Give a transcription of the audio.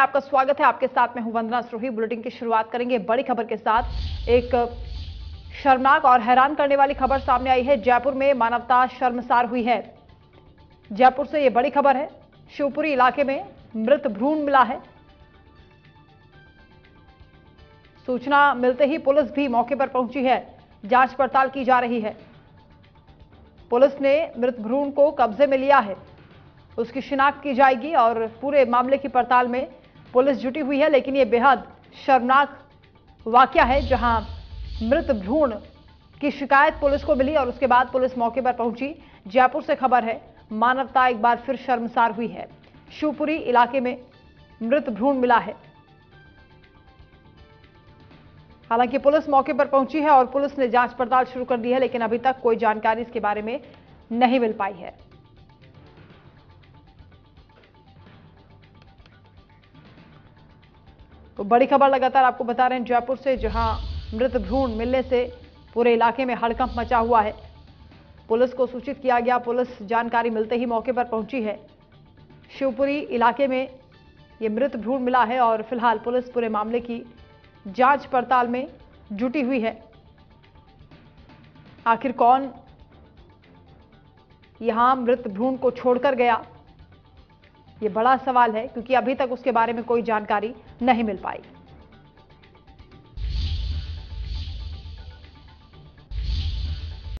आपका स्वागत है। आपके साथ में हूँ वंदना सरोही बुलेटिन की शुरुआत करेंगे बड़ी खबर के साथ। एक शर्मनाक और हैरान करने वाली खबर सामने आई है। जयपुर में मानवता शर्मसार हुई है। जयपुर से यह बड़ी खबर है। शिवपुरी इलाके में मृत भ्रूण मिला है। सूचना मिलते ही पुलिस भी मौके पर पहुँची है। जाँच पड़ताल की जा रही है। पुलिस ने मृत भ्रूण को कब्जे में लिया है। उसकी शिनाख्त की जाएगी और पूरे मामले की पड़ताल में पुलिस जुटी हुई है, लेकिन यह बेहद शर्मनाक वाक्य है, जहाँ मृत भ्रूण की शिकायत पुलिस को मिली और उसके बाद पुलिस मौके पर पहुँची। जयपुर से खबर है, मानवता एक बार फिर शर्मसार हुई है। शिवपुरी इलाके में मृत भ्रूण मिला है। हालाँकि पुलिस मौके पर पहुँची है और पुलिस ने जाँच पड़ताल शुरू कर दी है, लेकिन अभी तक कोई जानकारी इसके बारे में नहीं मिल पाई है। तो बड़ी खबर लगातार आपको बता रहे हैं जयपुर से, जहाँ मृत भ्रूण मिलने से पूरे इलाके में हड़कंप मचा हुआ है। पुलिस को सूचित किया गया, पुलिस जानकारी मिलते ही मौके पर पहुँची है। शिवपुरी इलाके में ये मृत भ्रूण मिला है और फ़िलहाल पुलिस पूरे मामले की जाँच पड़ताल में जुटी हुई है। आखिर कौन यहाँ मृत भ्रूण को छोड़कर गया? ये बड़ा सवाल है, क्योंकि अभी तक उसके बारे में कोई जानकारी नहीं मिल पाई।